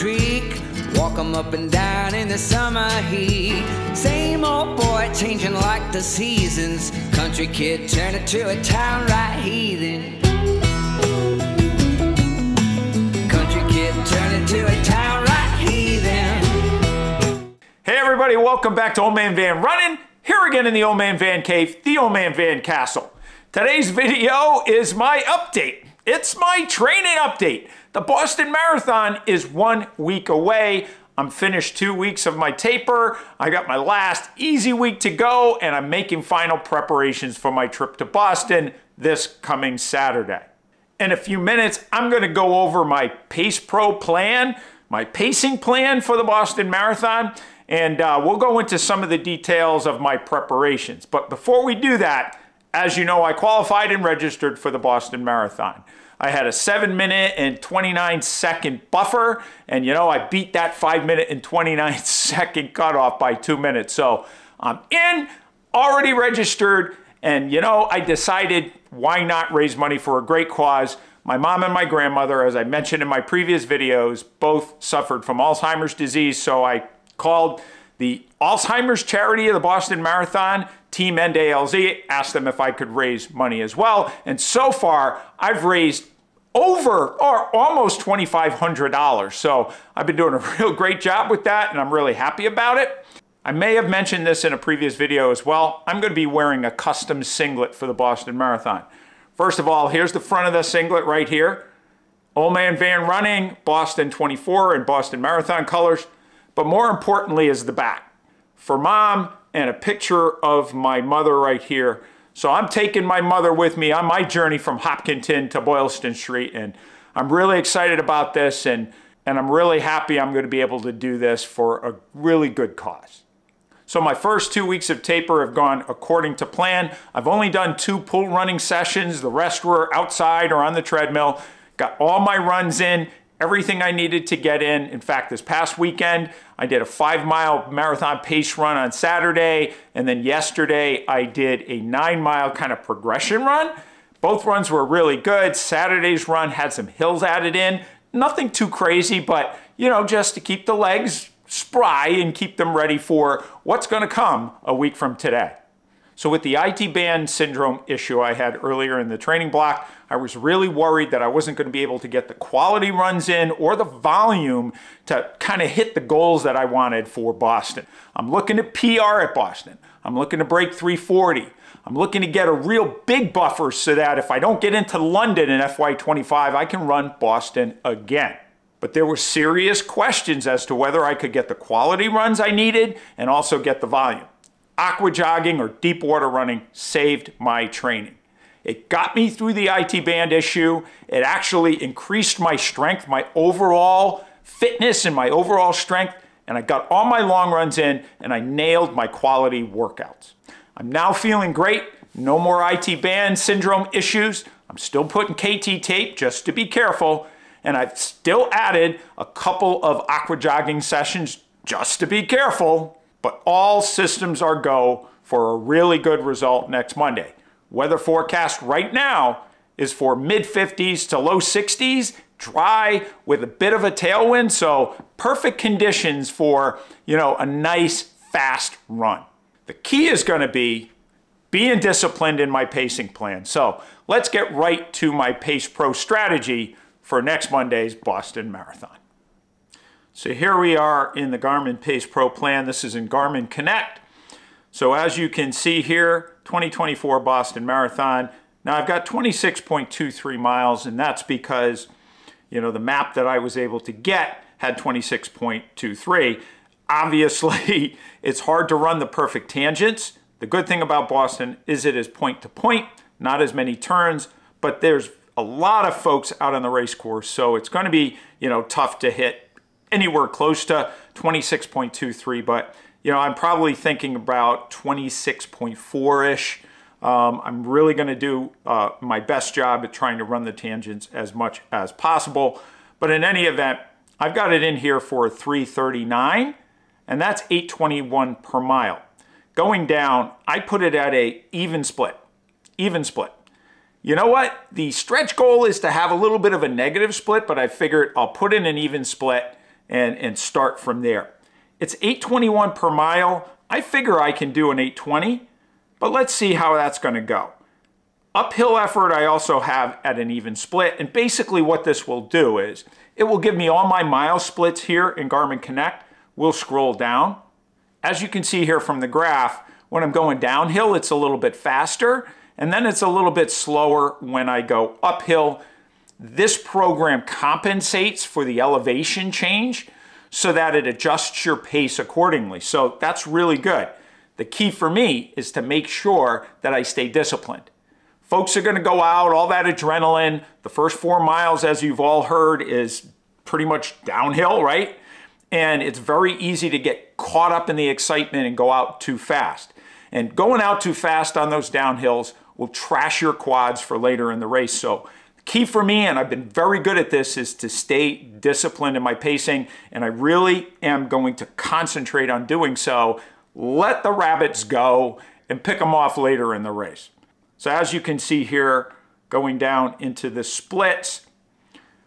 creek. Walk 'em up and down in the summer heat. Same old boy changing like the seasons. Country kid turning to a town right heathen. Country kid turning to a town right heathen. Hey everybody, welcome back to Old Man Van Running. Here again in the Old Man Van Cave, the Old Man Van Castle. Today's video is my update. It's my training update. The Boston Marathon is one week away. I'm finished two weeks of my taper. I got my last easy week to go, and I'm making final preparations for my trip to Boston this coming Saturday. In a few minutes, I'm going to go over my PacePro plan, my pacing plan for the Boston Marathon, and uh, we'll go into some of the details of my preparations. But before we do that, as you know, I qualified and registered for the Boston Marathon. I had a 7 minute and 29 second buffer, and you know, I beat that 5 minute and 29 second cutoff by 2 minutes. So I'm in, already registered, and you know, I decided why not raise money for a great cause. My mom and my grandmother, as I mentioned in my previous videos, both suffered from Alzheimer's disease, so I called the Alzheimer's charity of the Boston Marathon, Team END ALZ, asked them if I could raise money as well. And so far, I've raised over or almost $2,500. So I've been doing a real great job with that, and I'm really happy about it. I may have mentioned this in a previous video as well. I'm going to be wearing a custom singlet for the Boston Marathon. First of all, here's the front of the singlet right here. Old Man Van Running, Boston 24 and Boston Marathon colors but more importantly is the back. For mom and a picture of my mother right here. So I'm taking my mother with me on my journey from Hopkinton to Boylston Street and I'm really excited about this and, and I'm really happy I'm going to be able to do this for a really good cause. So my first two weeks of taper have gone according to plan. I've only done two pool running sessions. The rest were outside or on the treadmill. Got all my runs in everything I needed to get in. In fact, this past weekend, I did a five mile marathon pace run on Saturday. And then yesterday, I did a nine mile kind of progression run. Both runs were really good. Saturday's run had some hills added in. Nothing too crazy, but you know, just to keep the legs spry and keep them ready for what's going to come a week from today. So with the IT band syndrome issue I had earlier in the training block, I was really worried that I wasn't going to be able to get the quality runs in or the volume to kind of hit the goals that I wanted for Boston. I'm looking to PR at Boston. I'm looking to break 340. I'm looking to get a real big buffer so that if I don't get into London in FY25, I can run Boston again. But there were serious questions as to whether I could get the quality runs I needed and also get the volume aqua jogging or deep water running saved my training. It got me through the IT band issue. It actually increased my strength, my overall fitness and my overall strength, and I got all my long runs in and I nailed my quality workouts. I'm now feeling great. No more IT band syndrome issues. I'm still putting KT tape just to be careful, and I've still added a couple of aqua jogging sessions just to be careful. But all systems are go for a really good result next Monday. Weather forecast right now is for mid 50s to low 60s, dry with a bit of a tailwind, so perfect conditions for, you know, a nice fast run. The key is going to be being disciplined in my pacing plan. So let's get right to my PacePro strategy for next Monday's Boston Marathon. So here we are in the Garmin PacePro plan. This is in Garmin Connect. So as you can see here, 2024 Boston Marathon. Now I've got 26.23 miles and that's because, you know, the map that I was able to get had 26.23. Obviously, it's hard to run the perfect tangents. The good thing about Boston is it is point to point, not as many turns, but there's a lot of folks out on the race course, so it's going to be, you know, tough to hit anywhere close to 26.23, but you know, I'm probably thinking about 26.4-ish. Um, I'm really going to do uh, my best job at trying to run the tangents as much as possible. But in any event, I've got it in here for 339, and that's 821 per mile. Going down, I put it at a even split, even split. You know what? The stretch goal is to have a little bit of a negative split, but I figured I'll put in an even split and, and start from there. It's 821 per mile. I figure I can do an 820, but let's see how that's going to go. Uphill effort I also have at an even split, and basically what this will do is it will give me all my mile splits here in Garmin Connect. We'll scroll down. As you can see here from the graph, when I'm going downhill, it's a little bit faster, and then it's a little bit slower when I go uphill. This program compensates for the elevation change so that it adjusts your pace accordingly. So that's really good. The key for me is to make sure that I stay disciplined. Folks are going to go out, all that adrenaline. The first four miles, as you've all heard, is pretty much downhill, right? And it's very easy to get caught up in the excitement and go out too fast. And going out too fast on those downhills will trash your quads for later in the race. So key for me, and I've been very good at this, is to stay disciplined in my pacing, and I really am going to concentrate on doing so. Let the rabbits go and pick them off later in the race. So as you can see here, going down into the splits,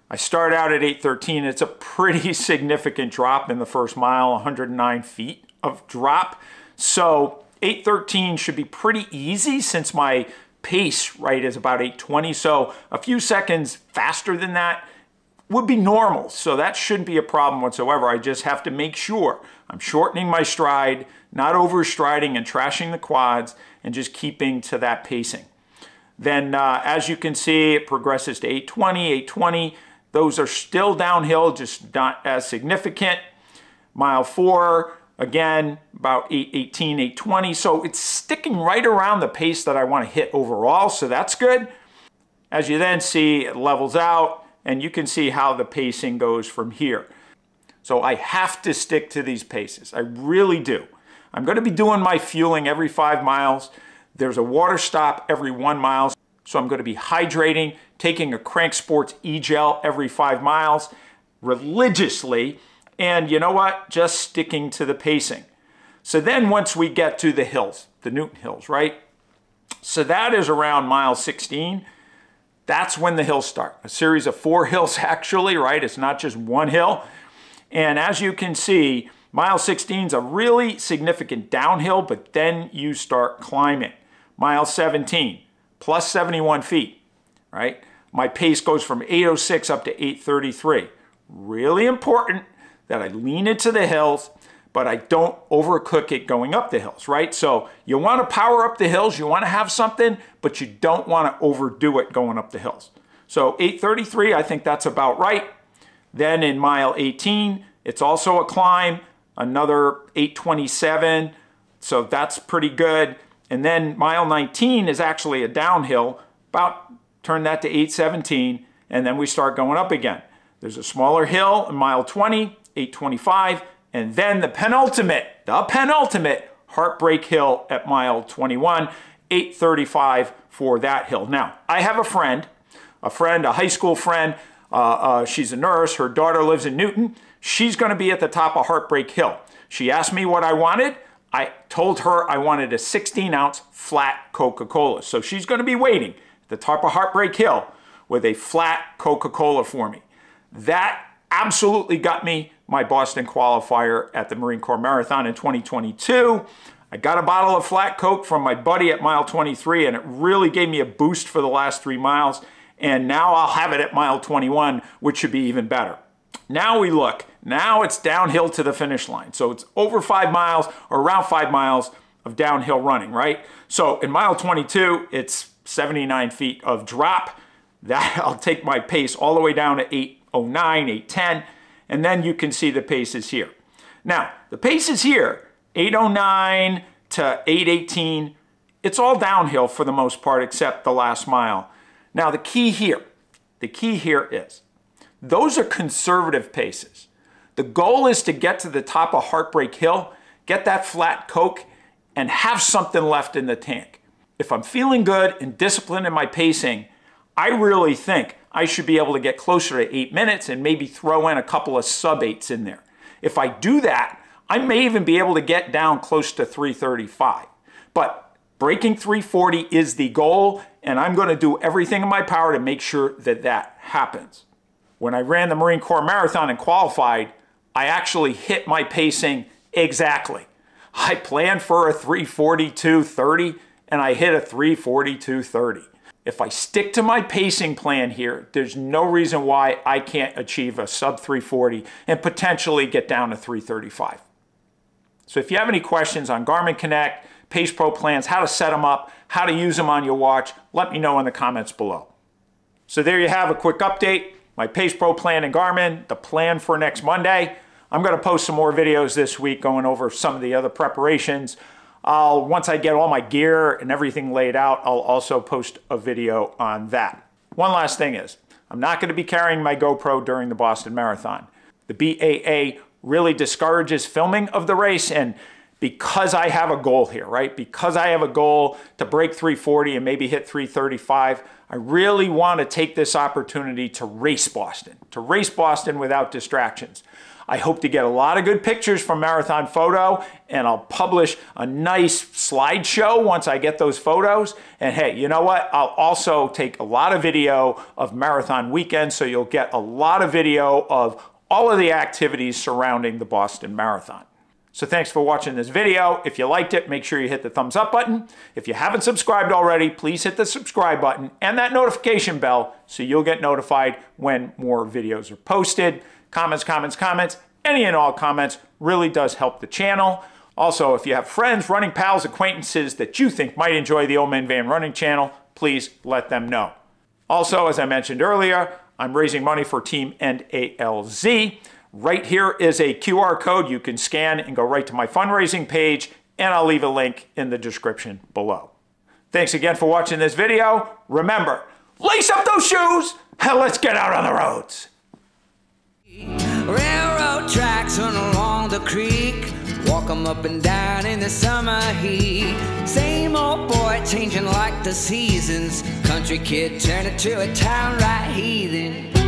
I start out at 813. It's a pretty significant drop in the first mile, 109 feet of drop. So 813 should be pretty easy since my pace, right, is about 820. So a few seconds faster than that would be normal. So that shouldn't be a problem whatsoever. I just have to make sure I'm shortening my stride, not overstriding and trashing the quads, and just keeping to that pacing. Then uh, as you can see, it progresses to 820, 820. Those are still downhill, just not as significant. Mile four, again, about 818, 820. So it's sticking right around the pace that I want to hit overall, so that's good. As you then see, it levels out, and you can see how the pacing goes from here. So I have to stick to these paces. I really do. I'm going to be doing my fueling every five miles. There's a water stop every one mile. So I'm going to be hydrating, taking a Crank Sports e-gel every five miles religiously. And you know what? Just sticking to the pacing. So then once we get to the hills, the Newton Hills, right? So that is around mile 16. That's when the hills start. A series of four hills actually, right? It's not just one hill. And as you can see, mile 16 is a really significant downhill, but then you start climbing. Mile 17, plus 71 feet, right? My pace goes from 806 up to 833. Really important that I lean into the hills, but I don't overcook it going up the hills, right? So you want to power up the hills, you want to have something, but you don't want to overdo it going up the hills. So 833, I think that's about right. Then in mile 18, it's also a climb, another 827, so that's pretty good. And then mile 19 is actually a downhill, about turn that to 817, and then we start going up again. There's a smaller hill in mile 20, 825, and then the penultimate, the penultimate Heartbreak Hill at mile 21, 835 for that hill. Now, I have a friend, a friend, a high school friend. Uh, uh, she's a nurse. Her daughter lives in Newton. She's going to be at the top of Heartbreak Hill. She asked me what I wanted. I told her I wanted a 16 ounce flat Coca-Cola. So she's going to be waiting at the top of Heartbreak Hill with a flat Coca-Cola for me. That absolutely got me my Boston qualifier at the Marine Corps Marathon in 2022. I got a bottle of flat Coke from my buddy at mile 23 and it really gave me a boost for the last three miles. And now I'll have it at mile 21, which should be even better. Now we look, now it's downhill to the finish line. So it's over five miles or around five miles of downhill running, right? So in mile 22, it's 79 feet of drop. That I'll take my pace all the way down to 809, 810 and then you can see the paces here. Now, the paces here, 809 to 818, it's all downhill for the most part except the last mile. Now, the key here, the key here is, those are conservative paces. The goal is to get to the top of Heartbreak Hill, get that flat Coke, and have something left in the tank. If I'm feeling good and disciplined in my pacing, I really think I should be able to get closer to eight minutes and maybe throw in a couple of sub eights in there. If I do that, I may even be able to get down close to 335. But breaking 340 is the goal, and I'm going to do everything in my power to make sure that that happens. When I ran the Marine Corps Marathon and qualified, I actually hit my pacing exactly. I planned for a 342.30 and I hit a 342.30. If I stick to my pacing plan here, there's no reason why I can't achieve a sub 340 and potentially get down to 335. So if you have any questions on Garmin Connect, PacePro plans, how to set them up, how to use them on your watch, let me know in the comments below. So there you have a quick update, my PacePro plan in Garmin, the plan for next Monday. I'm going to post some more videos this week going over some of the other preparations. I'll, once I get all my gear and everything laid out, I'll also post a video on that. One last thing is, I'm not going to be carrying my GoPro during the Boston Marathon. The BAA really discourages filming of the race and because I have a goal here, right? Because I have a goal to break 340 and maybe hit 335, I really want to take this opportunity to race Boston, to race Boston without distractions. I hope to get a lot of good pictures from Marathon Photo, and I'll publish a nice slideshow once I get those photos. And hey, you know what? I'll also take a lot of video of Marathon weekend, so you'll get a lot of video of all of the activities surrounding the Boston Marathon. So thanks for watching this video. If you liked it, make sure you hit the thumbs up button. If you haven't subscribed already, please hit the subscribe button and that notification bell so you'll get notified when more videos are posted. Comments, comments, comments, any and all comments really does help the channel. Also, if you have friends, running pals, acquaintances that you think might enjoy the Old Man Van Running channel, please let them know. Also, as I mentioned earlier, I'm raising money for Team END ALZ. Right here is a QR code you can scan and go right to my fundraising page, and I'll leave a link in the description below. Thanks again for watching this video. Remember, lace up those shoes and let's get out on the roads. Railroad tracks run along the creek. Walk 'em up and down in the summer heat. Same old boy changing like the seasons. Country kid turning to a town right heathen.